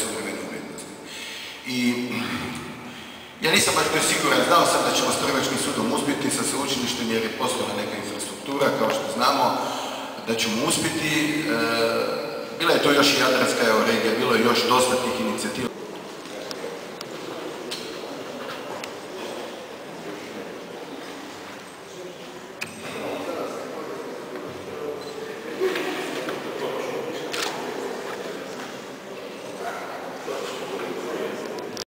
suvremene umjetnosti. I ja nisam baš presiguran, znao sam da ćemo s Trgovačkim sudom uspjeti sa sveučilištem jer je postojala neka infrastruktura, kao što znamo, da ćemo uspjeti. E, bila je to još i Jadranska regija, bilo je još dosta tih